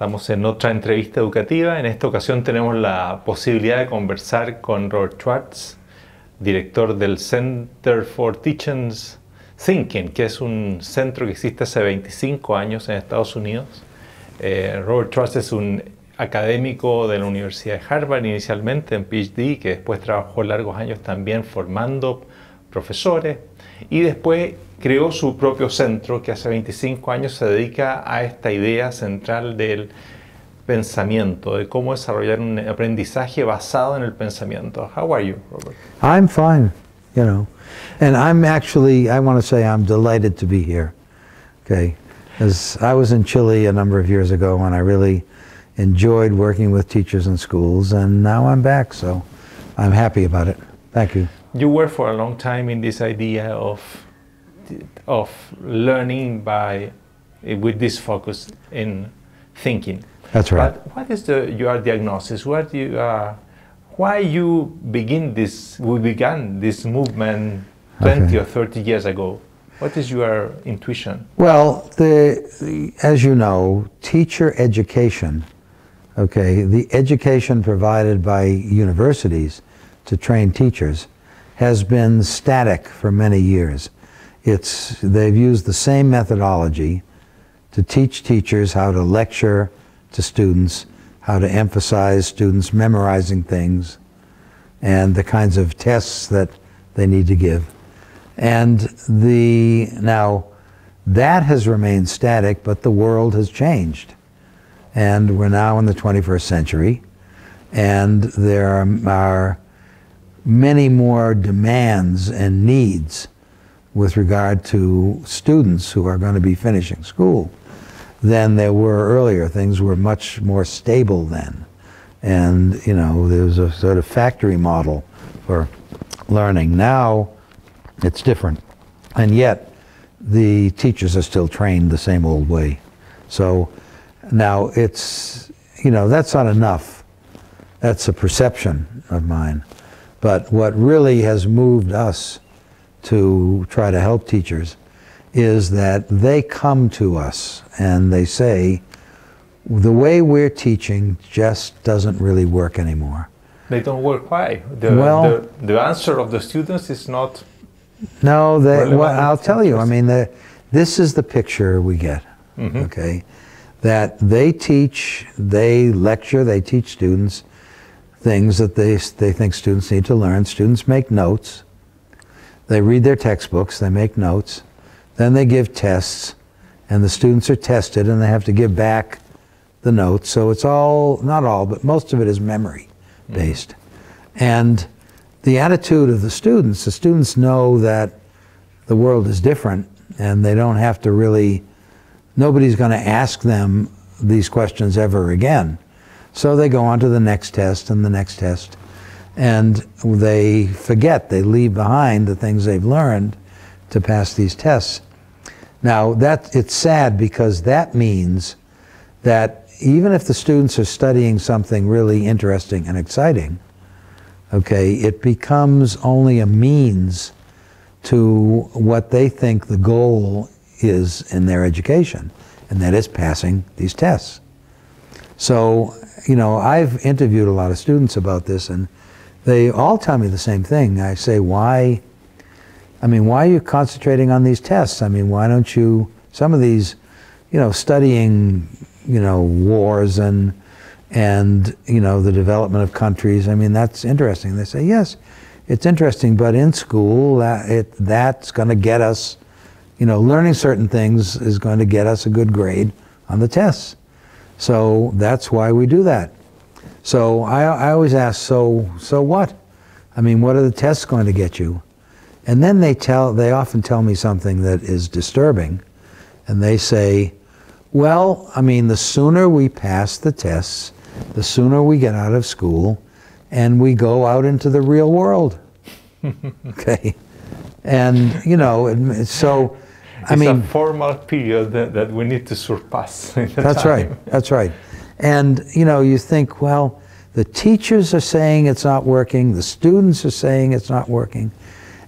Estamos en otra entrevista educativa. En esta ocasión tenemos la posibilidad de conversar con Robert Schwartz, director del Center for Teaching Thinking, que es un centro que existe hace 25 años en Estados Unidos. Eh, Robert Schwartz es un académico de la Universidad de Harvard inicialmente en PhD, que después trabajó largos años también formando profesores y después creó su propio centro que hace 25 años se dedica a esta idea central del pensamiento, de cómo desarrollar un aprendizaje basado en el pensamiento. How are you, Robert? I'm fine, you know. And I'm actually, I want to say I'm delighted to be here. Okay. As I was in Chile a number of years ago and I really enjoyed working with teachers in schools and now I'm back, so I'm happy about it. Thank you. You were for a long time in this idea of of learning by with this focus in thinking. That's right. But what is the your diagnosis? What you uh, why you begin this? We began this movement twenty Okay. or thirty years ago. What is your intuition? Well, the, the, as you know, teacher education, okay, the education provided by universities to train teachers has been static for many years. It's, they've used the same methodology to teach teachers how to lecture to students, how to emphasize students memorizing things, and the kinds of tests that they need to give. And the now that has remained static, but the world has changed. And we're now in the 21st century, and there are, are many more demands and needs with regard to students who are going to be finishing school than there were earlier. Things were much more stable then. And, you know, there was a sort of factory model for learning. Now, it's different. And yet, the teachers are still trained the same old way. So now it's, you know, that's not enough. That's a perception of mine. But what really has moved us to try to help teachers is that they come to us and they say, the way we're teaching just doesn't really work anymore. They don't work. Why? The, Well- the, the answer of the students is not. No, they, well, I'll tell you. I mean, the, this is the picture we get. Mm-hmm. Okay, that they teach, they lecture, they teach students things that they they think students need to learn. Students make notes. They read their textbooks. They make notes. Then they give tests, and the students are tested, and they have to give back the notes. So it's all not all, but most of it is memory based, and the attitude of the students, the students know that the world is different and they don't have to really, nobody's going to ask them these questions ever again. So they go on to the next test and the next test and they forget, they leave behind the things they've learned to pass these tests. Now that it's sad because that means that even if the students are studying something really interesting and exciting, okay, it becomes only a means to what they think the goal is in their education, and that is passing these tests. So, you know, I've interviewed a lot of students about this, and they all tell me the same thing. I say, why? I mean, why are you concentrating on these tests? I mean, why don't you, some of these, you know, studying, you know, wars and, and, you know, the development of countries, I mean, that's interesting. They say, yes, it's interesting, but in school, that, it, that's going to get us, you know, learning certain things is going to get us a good grade on the tests. So that's why we do that. So I, I always ask, so, so what? I mean, what are the tests going to get you? And then they tell, they often tell me something that is disturbing, and they say, well, I mean, the sooner we pass the tests, the sooner we get out of school, and we go out into the real world. okay, and you know, so, I it's mean, a formal period that, that we need to surpass. that's time. right. That's right. And you know, you think, well, the teachers are saying it's not working, the students are saying it's not working,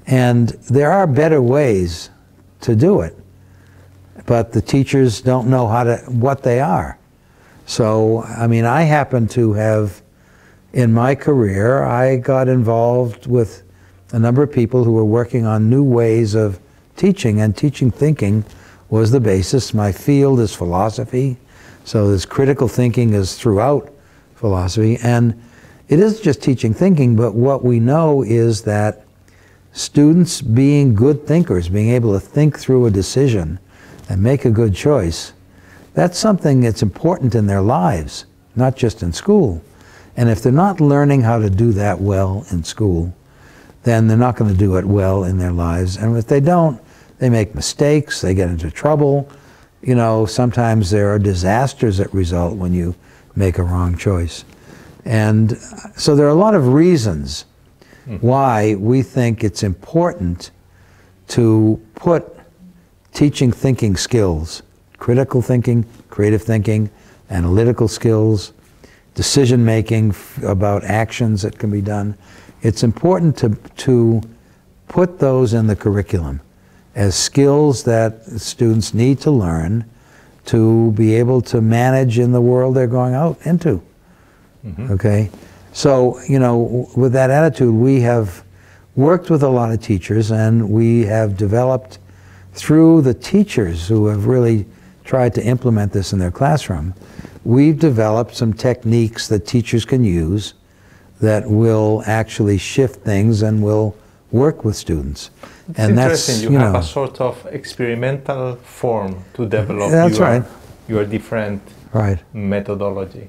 and there are better ways to do it. But the teachers don't know how to what they are. So, I mean, I happen to have, in my career, I got involved with a number of people who were working on new ways of teaching, and teaching thinking was the basis. My field is philosophy, so this critical thinking is throughout philosophy, and it isn't just teaching thinking, but what we know is that students being good thinkers, being able to think through a decision and make a good choice, that's something that's important in their lives, not just in school. And if they're not learning how to do that well in school, then they're not going to do it well in their lives. And if they don't, they make mistakes, they get into trouble. You know, sometimes there are disasters that result when you make a wrong choice. And so there are a lot of reasons hmm. why we think it's important to put teaching thinking skills, critical thinking, creative thinking, analytical skills, decision making about actions that can be done. It's important to, to put those in the curriculum as skills that students need to learn to be able to manage in the world they're going out into. Mm-hmm. Okay? So, you know, with that attitude, we have worked with a lot of teachers and we have developed through the teachers who have really tried to implement this in their classroom, we've developed some techniques that teachers can use that will actually shift things and will work with students. It's and interesting. That's, you, you have know, a sort of experimental form to develop that's your, right. your different right. methodology.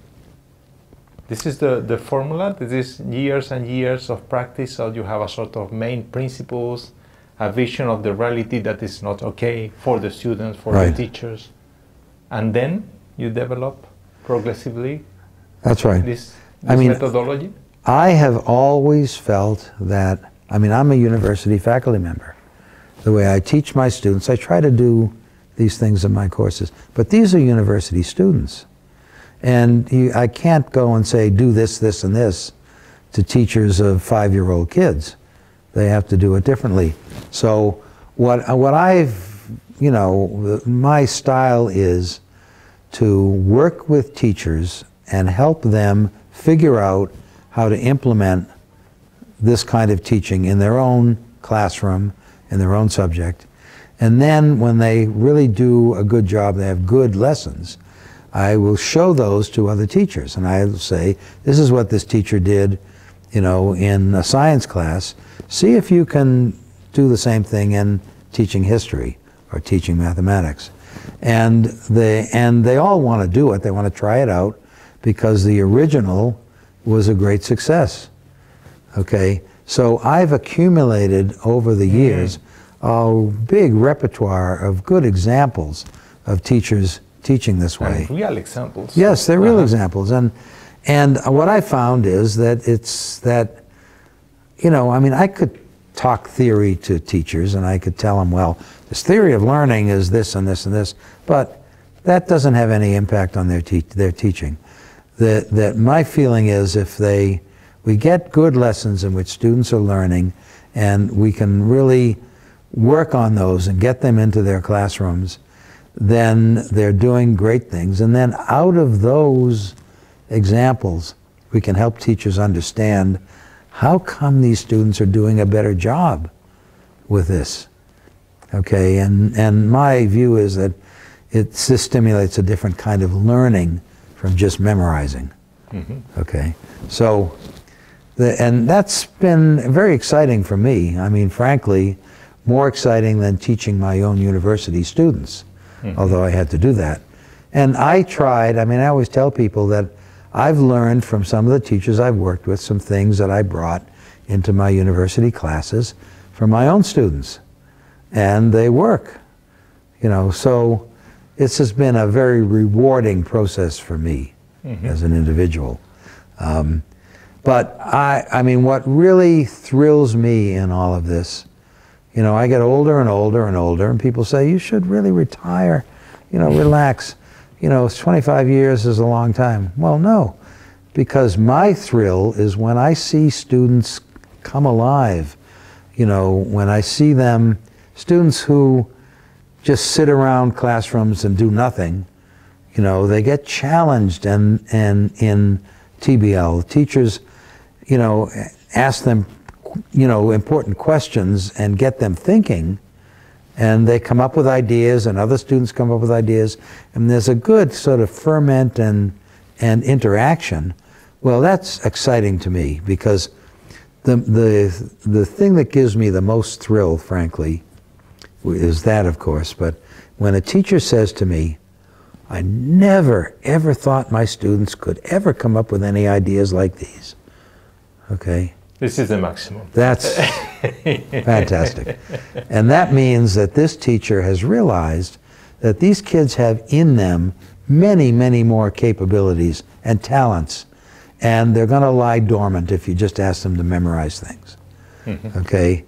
This is the, the formula. This is years and years of practice. So you have a sort of main principles, a vision of the reality that is not okay for the students, for right. the teachers, and then you develop progressively. That's right. This, this I mean, methodology. I have always felt that. I mean, I'm a university faculty member. The way I teach my students, I try to do these things in my courses, but these are university students. And you, I can't go and say, do this, this, and this to teachers of five year old kids. They have to do it differently. So, what, what I've, you know, my style is to work with teachers and help them figure out how to implement this kind of teaching in their own classroom, in their own subject. And then when they really do a good job, they have good lessons, I will show those to other teachers. And I will say, this is what this teacher did, you know, in a science class. See if you can do the same thing in teaching history or teaching mathematics. And they, and they all want to do it. They want to try it out because the original was a great success. Okay? So I've accumulated over the years a big repertoire of good examples of teachers teaching this way. And real examples. Yes, they're real uh-huh. examples. And, and what I found is that it's that, you know, I mean, I could talk theory to teachers and I could tell them, well, this theory of learning is this and this and this, but that doesn't have any impact on their, te- their teaching. That, that my feeling is if they, we get good lessons in which students are learning and we can really work on those and get them into their classrooms, then they're doing great things. And then out of those examples, we can help teachers understand how come these students are doing a better job with this. Okay, and, and my view is that it stimulates a different kind of learning from just memorizing. Mm-hmm. Okay, so, the, and that's been very exciting for me. I mean, frankly, more exciting than teaching my own university students mm-hmm. although I had to do that. And I tried, I mean, I always tell people that I've learned from some of the teachers I've worked with some things that I brought into my university classes for my own students. And they work. You know, so this has been a very rewarding process for me mm-hmm. as an individual. Um, but I, I mean, what really thrills me in all of this you know, I get older and older and older, and people say, you should really retire, you know, relax. You know, 25 years is a long time. Well, no, because my thrill is when I see students come alive, you know, when I see them, students who just sit around classrooms and do nothing, You know, they get challenged and, and in TBL. Teachers, you know, ask them, you know, important questions and get them thinking. And they come up with ideas, and other students come up with ideas, and there's a good sort of ferment and, and interaction. Well, that's exciting to me because the, the, the thing that gives me the most thrill, frankly, is that, of course, but when a teacher says to me, I never, ever thought my students could ever come up with any ideas like these. Okay? This is the maximum. That's fantastic. And that means that this teacher has realized that these kids have in them many, many more capabilities and talents and they're going to lie dormant if you just ask them to memorize things. Mm-hmm. Okay?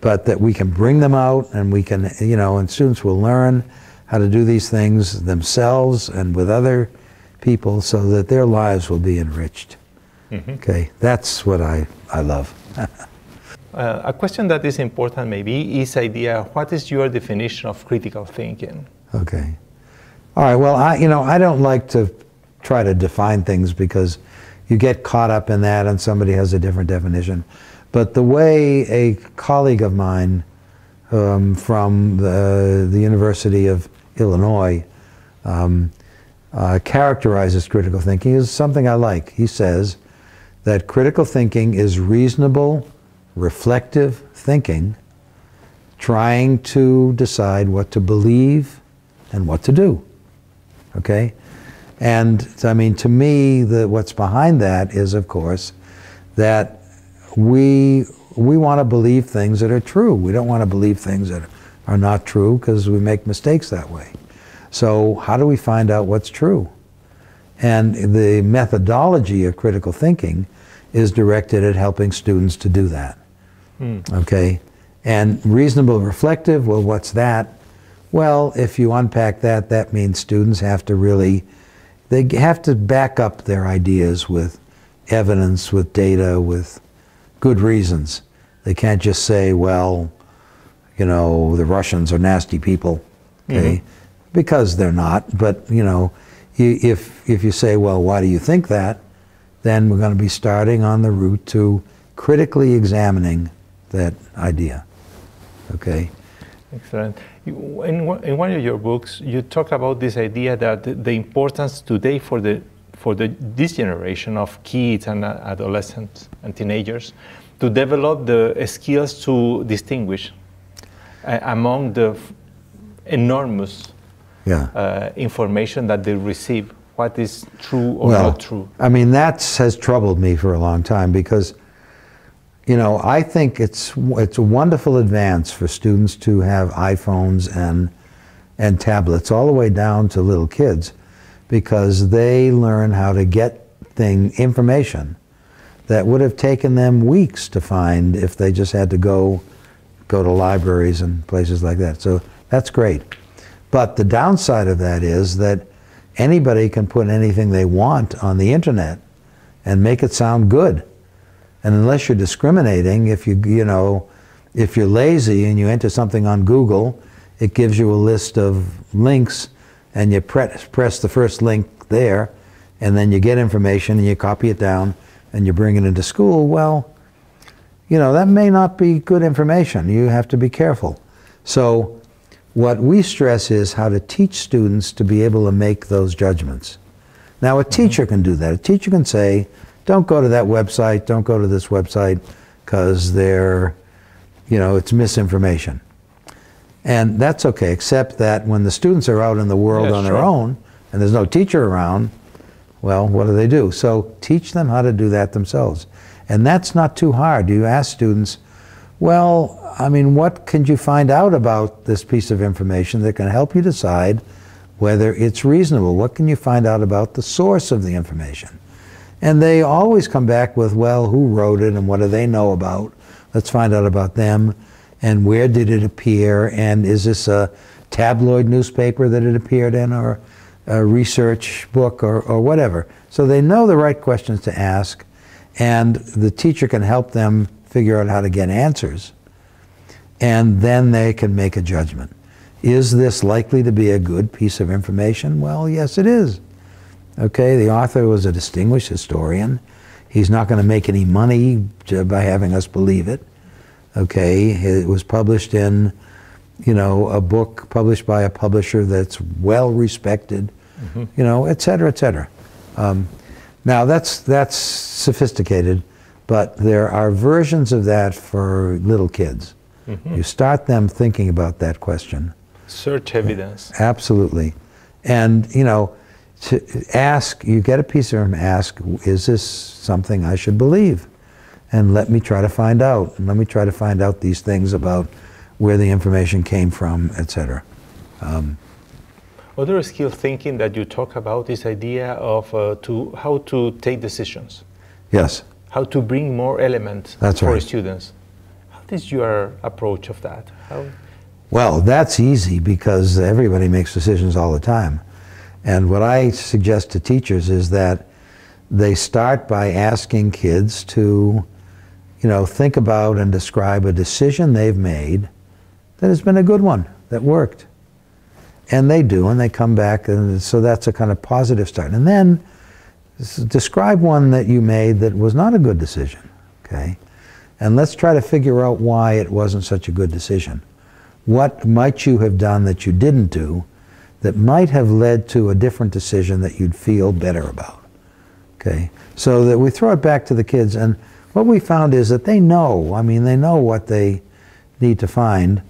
But that we can bring them out and we can, you know, and students will learn how to do these things themselves and with other people so that their lives will be enriched. Mm-hmm. Okay? That's what I, I love. uh, a question that is important maybe is idea what is your definition of critical thinking? Okay. All right, well, I, you know, I don't like to try to define things because you get caught up in that and somebody has a different definition. But the way a colleague of mine um, from the, the, University of Illinois um, uh, characterizes critical thinking is something I like. He says that critical thinking is reasonable, reflective thinking, trying to decide what to believe and what to do. Okay? And I mean, to me, the, what's behind that is, of course, that we we want to believe things that are true. We don't want to believe things that are not true because we make mistakes that way. So how do we find out what's true? And the methodology of critical thinking is directed at helping students to do that. Mm. Okay? And reasonable reflective, well, what's that? Well, if you unpack that, that means students have to really they have to back up their ideas with evidence, with data, with good reasons. They can't just say, well, you know, the Russians are nasty people, okay? Mm-hmm. Because they're not. But, you know, if, if you say, well, why do you think that? Then we're going to be starting on the route to critically examining that idea, okay? Excellent. In, one of your books, you talk about this idea that the importance today for the for the, this generation of kids and adolescents and teenagers to develop the skills to distinguish uh, among the enormous yeah. uh, information that they receive what is true or well, not true. I mean, that has troubled me for a long time because you know, I think it's it's a wonderful advance for students to have iPhones and and tablets all the way down to little kids because they learn how to get thing information that would have taken them weeks to find if they just had to go go to libraries and places like that. So that's great. But the downside of that is that anybody can put anything they want on the internet and make it sound good. And unless you're discriminating, if you, you know, if you're lazy and you enter something on Google, it gives you a list of links and you press, press the first link there and then you get information and you copy it down and you bring it into school, well, you know, that may not be good information. You have to be careful. So what we stress is how to teach students to be able to make those judgments. Now, a teacher can do that. A teacher can say, don't go to that website, don't go to this website, because they're, you know, it's misinformation. And that's okay, except that when the students are out in the world on their own and there's no teacher around, well, what do they do? So teach them how to do that themselves. And that's not too hard. Do you ask students, well, I mean, what can you find out about this piece of information that can help you decide whether it's reasonable? What can you find out about the source of the information? And they always come back with, well, who wrote it and what do they know about? Let's find out about them and where did it appear and is this a tabloid newspaper that it appeared in or a research book or, or whatever. So they know the right questions to ask and the teacher can help them figure out how to get answers and then they can make a judgment. Is this likely to be a good piece of information? Well, yes, it is. Okay, the author was a distinguished historian. He's not going to make any money by having us believe it. Okay, it was published in, you know, a book published by a publisher that's well respected, mm-hmm. you know, et cetera, et cetera. Um, now that's that's sophisticated, but there are versions of that for little kids. Mm-hmm. You start them thinking about that question. Search evidence. Absolutely, and you know, to ask. You get a piece of them. Ask, is this something I should believe? and let me try to find out. And let me try to find out these things about where the information came from, etc. Um, Other skill thinking that you talk about this idea of uh, to how to take decisions. Yes. How to bring more elements that's for right. students. How is your approach of that? How? Well, that's easy because everybody makes decisions all the time. And what I suggest to teachers is that they start by asking kids to you know, think about and describe a decision they've made that has been a good one, that worked. And they do, and they come back, and so that's a kind of positive start. And then describe one that you made that was not a good decision, okay? And let's try to figure out why it wasn't such a good decision. What might you have done that you didn't do that might have led to a different decision that you'd feel better about? Okay? So that we throw it back to the kids and what we found is that they know, I mean, they know what they need to find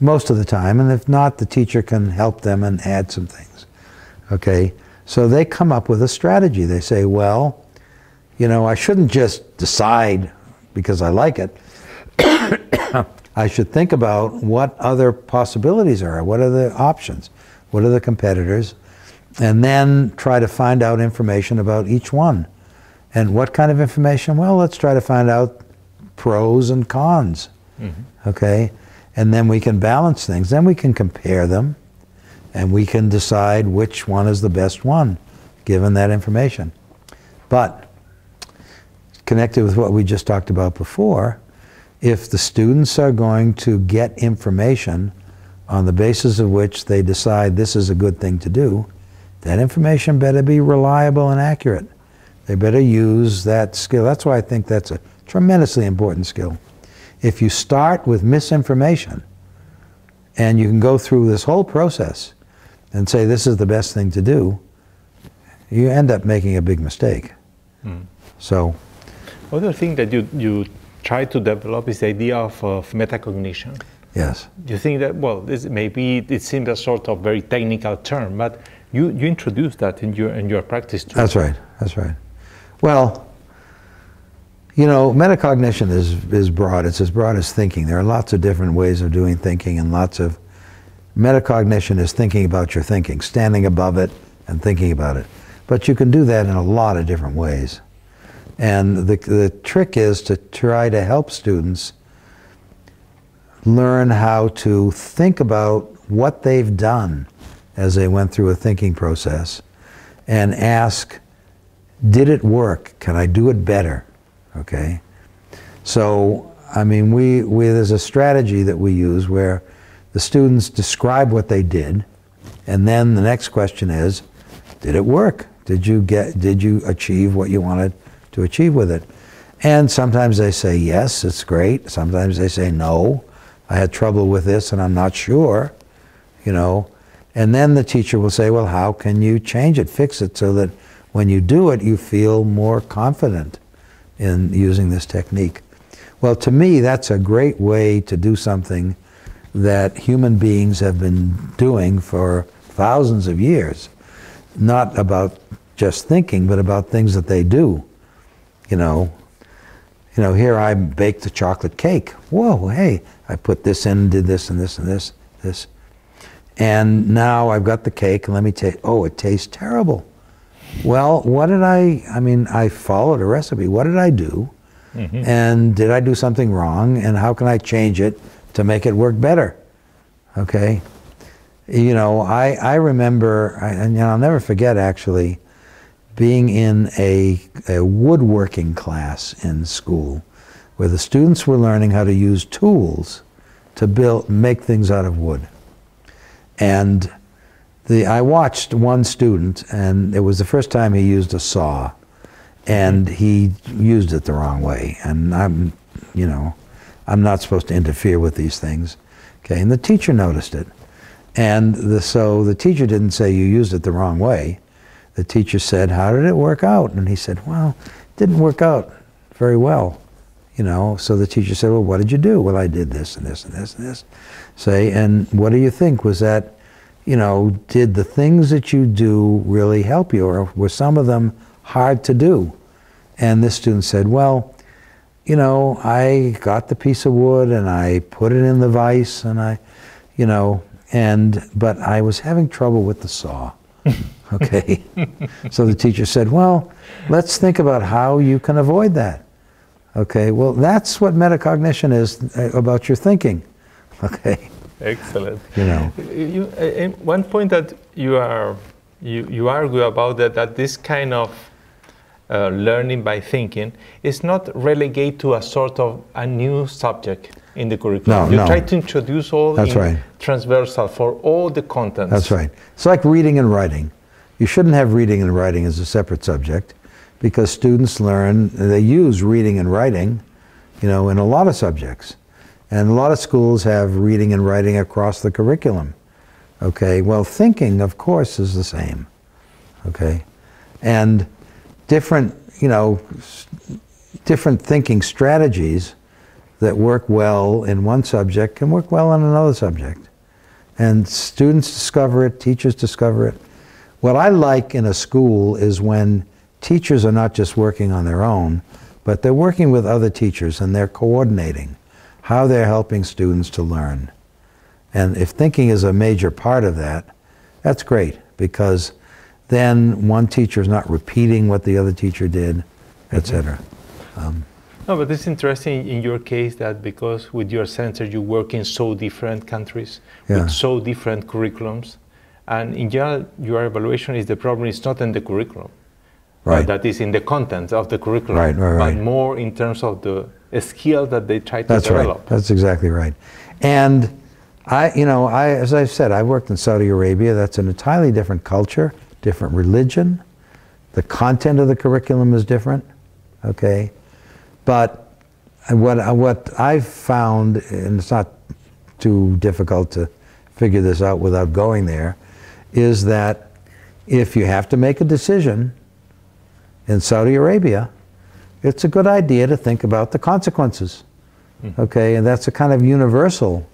most of the time, and if not, the teacher can help them and add some things. Okay? So they come up with a strategy. They say, well, you know, I shouldn't just decide because I like it. I should think about what other possibilities are, what are the options, what are the competitors, and then try to find out information about each one. And what kind of information? Well, let's try to find out pros and cons. Mm-hmm. Okay? And then we can balance things. Then we can compare them and we can decide which one is the best one given that information. But connected with what we just talked about before, if the students are going to get information on the basis of which they decide this is a good thing to do, that information better be reliable and accurate. They better use that skill. That's why I think that's a tremendously important skill. If you start with misinformation and you can go through this whole process and say this is the best thing to do, you end up making a big mistake. Mm. So, other thing that you you try to develop is the idea of, of metacognition. Yes. Do you think that well, this maybe it seems a sort of very technical term, but you you introduce that in your in your practice too. That's right. That's right. Well, you know, metacognition is, is broad. It's as broad as thinking. There are lots of different ways of doing thinking and lots of metacognition is thinking about your thinking, standing above it and thinking about it. But you can do that in a lot of different ways. And the, the trick is to try to help students learn how to think about what they've done as they went through a thinking process and ask did it work? Can I do it better? Okay. So, I mean, we, we, there's a strategy that we use where the students describe what they did, and then the next question is, did it work? Did you get, did you achieve what you wanted to achieve with it? And sometimes they say, yes, it's great. Sometimes they say, no, I had trouble with this and I'm not sure, you know. And then the teacher will say, well, how can you change it, fix it so that when you do it, you feel more confident in using this technique. Well, to me, that's a great way to do something that human beings have been doing for thousands of years. Not about just thinking, but about things that they do. You know, you know, here I baked a chocolate cake. Whoa, hey, I put this in, did this and this and this, this. And now I've got the cake, and let me taste, oh, it tastes terrible. Well, what did I, I mean, I followed a recipe. What did I do? Mm-hmm. And did I do something wrong? And how can I change it to make it work better? Okay. You know, I, I remember, and I'll never forget actually, being in a, a woodworking class in school where the students were learning how to use tools to build, make things out of wood. And the, I watched one student, and it was the first time he used a saw, and he used it the wrong way. And I'm, you know, I'm not supposed to interfere with these things. Okay, and the teacher noticed it. And the, so the teacher didn't say you used it the wrong way. The teacher said, How did it work out? And he said, Well, it didn't work out very well. You know, so the teacher said, Well, what did you do? Well, I did this and this and this and this. Say, and what do you think? Was that, you know, did the things that you do really help you, or were some of them hard to do? And this student said, Well, you know, I got the piece of wood and I put it in the vise and I, you know, and, but I was having trouble with the saw. Okay. so the teacher said, Well, let's think about how you can avoid that. Okay. Well, that's what metacognition is uh, about your thinking. Okay. Excellent. You know. You, uh, one point that you are you, you argue about that that this kind of uh, learning by thinking is not relegated to a sort of a new subject in the curriculum. No, you no. try to introduce all That's in right. transversal for all the contents. That's right. It's like reading and writing. You shouldn't have reading and writing as a separate subject because students learn, they use reading and writing, you know, in a lot of subjects. And a lot of schools have reading and writing across the curriculum. Okay, well, thinking, of course, is the same. Okay, and different, you know, different thinking strategies that work well in one subject can work well in another subject. And students discover it, teachers discover it. What I like in a school is when teachers are not just working on their own, but they're working with other teachers and they're coordinating how they're helping students to learn. And if thinking is a major part of that, that's great because then one teacher is not repeating what the other teacher did, etc. Um, no, but it's interesting in your case that because with your center you work in so different countries Yeah. with so different curriculums, and in general your evaluation is the problem is not in the curriculum, Right. that is in the content of the curriculum, Right, right, right. but more in terms of the skill that they try to That's develop. right. That's exactly right. And I, you know, I, as I've said, I worked in Saudi Arabia. That's an entirely different culture, different religion. The content of the curriculum is different. Okay, but what what I've found, and it's not too difficult to figure this out without going there, is that if you have to make a decision in Saudi Arabia, it's a good idea to think about the consequences. Hmm. Okay, and that's a kind of universal,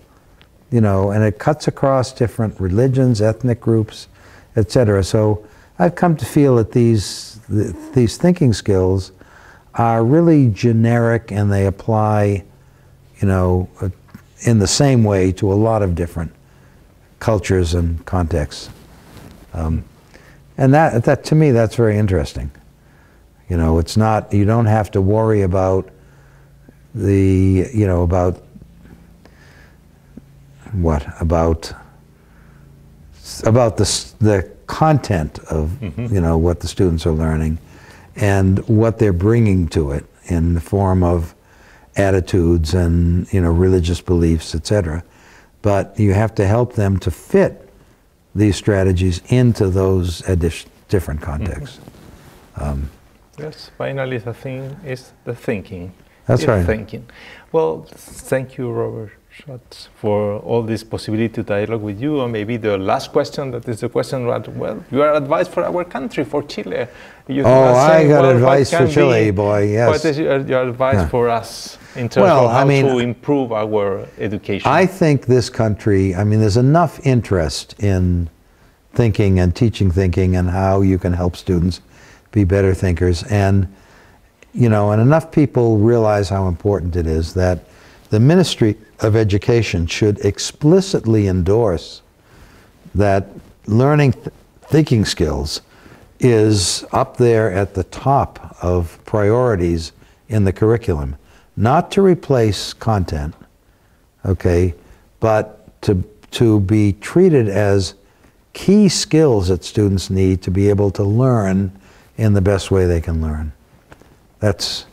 you know, and it cuts across different religions, ethnic groups, etc. So I've come to feel that these th- these thinking skills are really generic and they apply, you know, uh, in the same way to a lot of different cultures and contexts. Um, and that, that to me, that's very interesting. You know, it's not, you don't have to worry about the, you know, about what? About, about the, the content of, mm-hmm. you know, what the students are learning and what they're bringing to it in the form of attitudes and, you know, religious beliefs, etc. But you have to help them to fit these strategies into those different mm-hmm. contexts. Um, yes, finally the thing is the thinking. That's It's right. Thinking. Well, thank you, Robert For all this possibility to dialogue with you. And maybe the last question, that is the question that, well, you are advice for our country, for Chile. You Oh, I got well, advice for can be- Chile, boy, yes. What is your, your advice Yeah. for us in terms Well, of how I mean, to improve our education? I think this country, I mean, there's enough interest in thinking and teaching thinking and how you can help students be better thinkers. And, you know, and enough people realize how important it is that the Ministry of Education should explicitly endorse that learning th- thinking skills is up there at the top of priorities in the curriculum. Not to replace content, okay, but to, to be treated as key skills that students need to be able to learn in the best way they can learn. That's,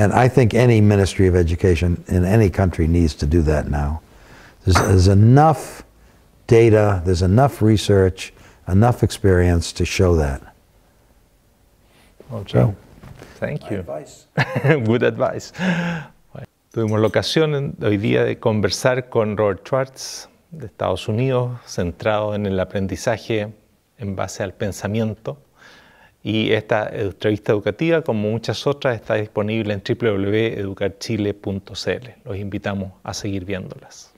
and I think any Ministry of Education in any country needs to do that now. There's, there's enough data, there's enough research, enough experience to show that. Okay. So, Thank you. advice. Good advice. Bueno, tuvimos la ocasión hoy día de conversar con Robert Swartz de Estados Unidos, centrado en el aprendizaje en base al pensamiento. Y esta entrevista educativa, como muchas otras, está disponible en www.educarchile.cl. Los invitamos a seguir viéndolas.